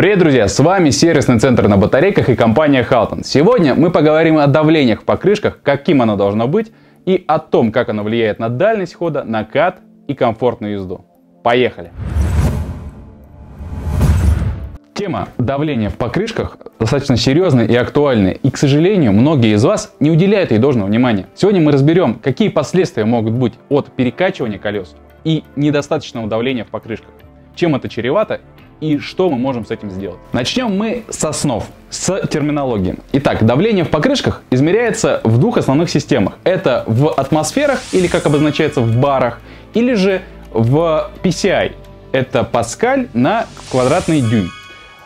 Привет, друзья! С вами сервисный центр на батарейках и компания Halton. Сегодня мы поговорим о давлениях в покрышках, каким оно должно быть, и о том, как оно влияет на дальность хода, накат и комфортную езду. Поехали! Тема давления в покрышках достаточно серьезная и актуальная, и, к сожалению, многие из вас не уделяют ей должного внимания. Сегодня мы разберем, какие последствия могут быть от перекачивания колес и недостаточного давления в покрышках, чем это чревато и что мы можем с этим сделать. Начнем мы с основ, с терминологии. Итак, давление в покрышках измеряется в двух основных системах. Это в атмосферах, или как обозначается в барах, или же в PCI. Это паскаль на квадратный дюйм.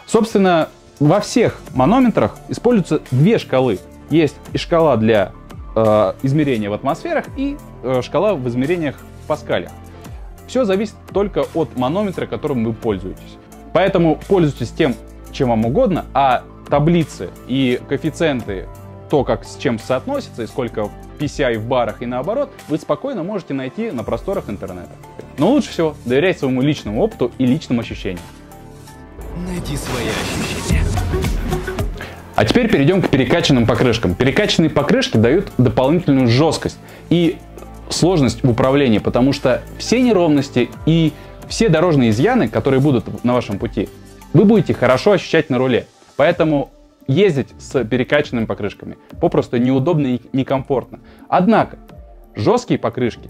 Собственно, во всех манометрах используются две шкалы. Есть и шкала для э, измерения в атмосферах и э, шкала в измерениях в паскалях. Все зависит только от манометра, которым вы пользуетесь. Поэтому пользуйтесь тем, чем вам угодно, а таблицы и коэффициенты, то, как с чем соотносится и сколько PCI в барах и наоборот, вы спокойно можете найти на просторах интернета. Но лучше всего доверять своему личному опыту и личным ощущениям. Найди свои ощущения. А теперь перейдем к перекачанным покрышкам. Перекачанные покрышки дают дополнительную жесткость и сложность в управлении, потому что все неровности и все дорожные изъяны, которые будут на вашем пути, вы будете хорошо ощущать на руле. Поэтому ездить с перекачанными покрышками попросту неудобно и некомфортно. Однако жесткие покрышки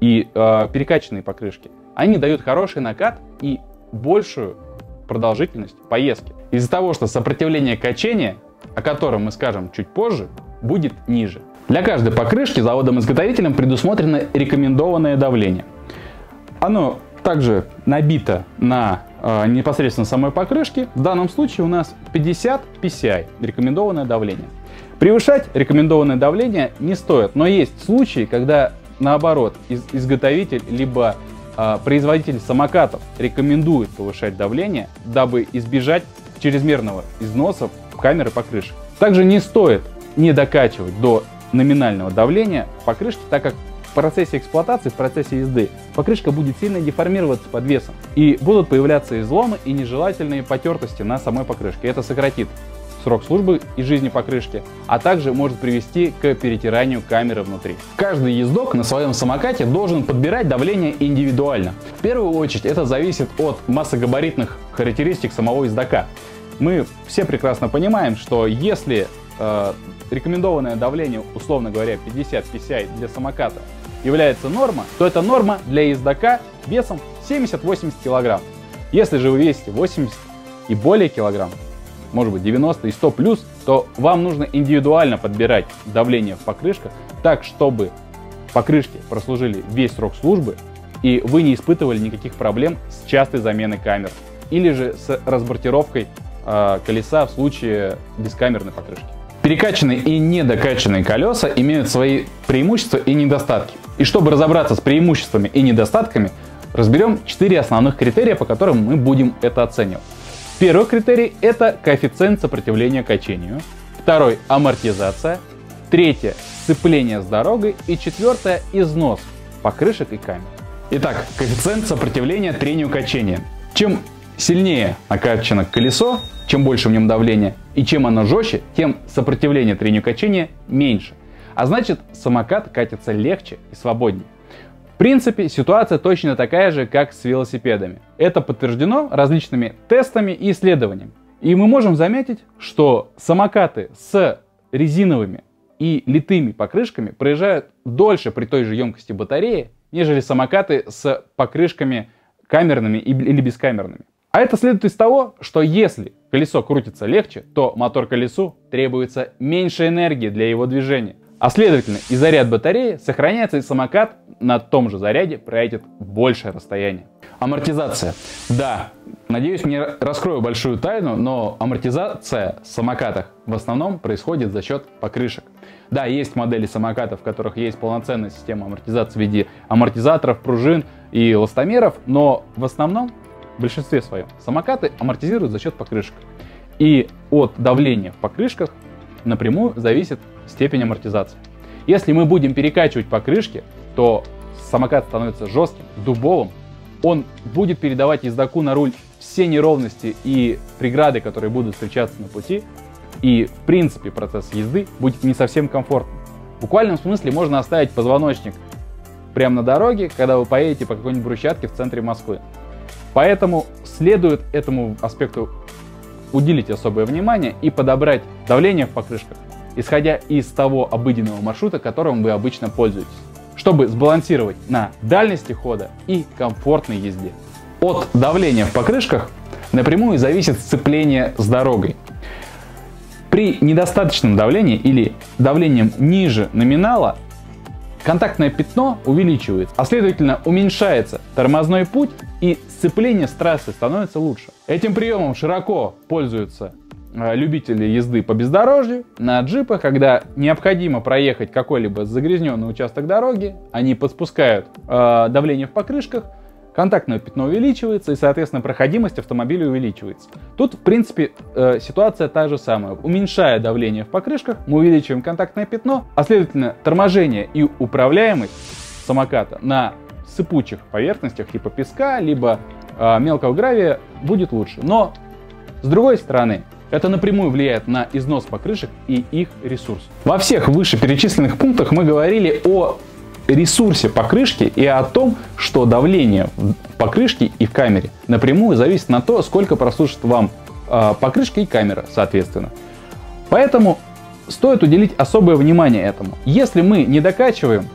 и э, перекачанные покрышки, они дают хороший накат и большую продолжительность поездки. Из-за того, что сопротивление качения, о котором мы скажем чуть позже, будет ниже. Для каждой покрышки заводом-изготовителем предусмотрено рекомендованное давление. Оно также набито на э, непосредственно самой покрышке. В данном случае у нас 50 PCI, рекомендованное давление. Превышать рекомендованное давление не стоит, но есть случаи, когда наоборот из изготовитель либо а, производитель самокатов рекомендует повышать давление, дабы избежать чрезмерного износа камеры покрышек. Также не стоит не докачивать до номинального давления покрышки, так как процессе эксплуатации, в процессе езды покрышка будет сильно деформироваться под весом и будут появляться изломы и нежелательные потертости на самой покрышке. Это сократит срок службы и жизни покрышки, а также может привести к перетиранию камеры внутри. Каждый ездок на своем самокате должен подбирать давление индивидуально. В первую очередь это зависит от массогабаритных характеристик самого ездока. Мы все прекрасно понимаем, что если э, рекомендованное давление, условно говоря, 50 PSI для самоката является норма, то это норма для ездока весом 70-80 кг. Если же вы весите 80 и более килограмм, может быть 90 и 100 плюс, то вам нужно индивидуально подбирать давление в покрышках так, чтобы покрышки прослужили весь срок службы и вы не испытывали никаких проблем с частой заменой камер или же с разбортировкой э, колеса в случае бескамерной покрышки. Перекачанные и недокачанные колеса имеют свои преимущества и недостатки. И чтобы разобраться с преимуществами и недостатками, разберем четыре основных критерия, по которым мы будем это оценивать. Первый критерий – это коэффициент сопротивления качению. Второй – амортизация. Третье – сцепление с дорогой. И четвертое – износ покрышек и камер. Итак, коэффициент сопротивления трению качения. Чем сильнее накачано колесо, чем больше в нем давление, и чем оно жестче, тем сопротивление трению качения меньше. А значит, самокат катится легче и свободнее. В принципе, ситуация точно такая же, как с велосипедами. Это подтверждено различными тестами и исследованиями. И мы можем заметить, что самокаты с резиновыми и литыми покрышками проезжают дольше при той же емкости батареи, нежели самокаты с покрышками камерными или бескамерными. А это следует из того, что если колесо крутится легче, то мотор колесу требуется меньше энергии для его движения. А следовательно, и заряд батареи сохраняется, и самокат на том же заряде проедет большее расстояние. Амортизация. Да, надеюсь, не раскрою большую тайну, но амортизация в самокатах в основном происходит за счет покрышек. Да, есть модели самокатов, в которых есть полноценная система амортизации в виде амортизаторов, пружин и ластомеров, но в основном, в большинстве своем, самокаты амортизируют за счет покрышек. И от давления в покрышках напрямую зависит степень амортизации. Если мы будем перекачивать покрышки, то самокат становится жестким, дубовым Он будет передавать ездаку на руль все неровности и преграды, которые будут встречаться на пути. И, в принципе, процесс езды будет не совсем комфортным. В буквальном смысле можно оставить позвоночник прямо на дороге, когда вы поедете по какой-нибудь брусчатке в центре Москвы. Поэтому следует этому аспекту уделить особое внимание и подобрать давление в покрышках, исходя из того обыденного маршрута, которым вы обычно пользуетесь, чтобы сбалансировать на дальности хода и комфортной езде. От давления в покрышках напрямую зависит сцепление с дорогой. При недостаточном давлении или давлением ниже номинала контактное пятно увеличивается, а следовательно уменьшается тормозной путь и сцепление с трассой становится лучше. Этим приемом широко пользуются э, любители езды по бездорожью на джипах, когда необходимо проехать какой-либо загрязненный участок дороги, они подспускают э, давление в покрышках, контактное пятно увеличивается и, соответственно, проходимость автомобиля увеличивается. Тут, в принципе, э, ситуация та же самая. Уменьшая давление в покрышках, мы увеличиваем контактное пятно, а следовательно, торможение и управляемость самоката на сыпучих поверхностях типа песка, либо э, мелкого гравия будет лучше. Но, с другой стороны, это напрямую влияет на износ покрышек и их ресурс. Во всех вышеперечисленных пунктах мы говорили о ресурсе покрышки и о том, что давление в покрышке и в камере напрямую зависит на то, сколько прослушает вам э, покрышка и камера, соответственно. Поэтому стоит уделить особое внимание этому. Если мы не докачиваем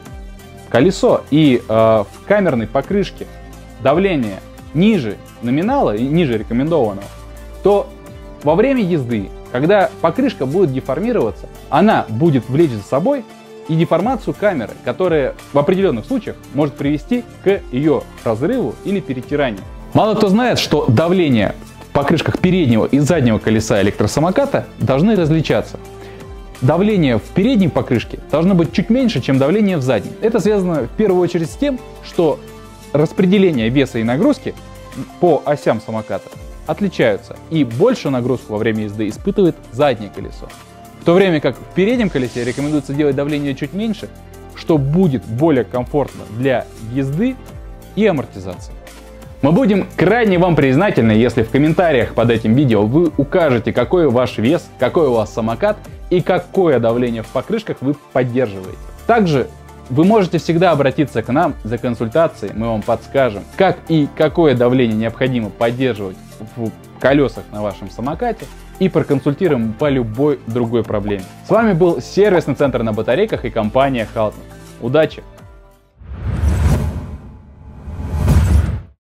колесо и э, в камерной покрышке давление ниже номинала и ниже рекомендованного, то во время езды, когда покрышка будет деформироваться, она будет влечь за собой и деформацию камеры, которая в определенных случаях может привести к ее разрыву или перетиранию. Мало кто знает, что давление в покрышках переднего и заднего колеса электросамоката должны различаться. Давление в передней покрышке должно быть чуть меньше, чем давление в задней. Это связано в первую очередь с тем, что распределение веса и нагрузки по осям самоката отличаются, и большую нагрузку во время езды испытывает заднее колесо. В то время как в переднем колесе рекомендуется делать давление чуть меньше, что будет более комфортно для езды и амортизации. Мы будем крайне вам признательны, если в комментариях под этим видео вы укажете, какой ваш вес, какой у вас самокат и какое давление в покрышках вы поддерживаете. Также вы можете всегда обратиться к нам за консультацией, мы вам подскажем, как и какое давление необходимо поддерживать в колесах на вашем самокате и проконсультируем по любой другой проблеме. С вами был сервисный центр на батарейках и компания Haltman. Удачи!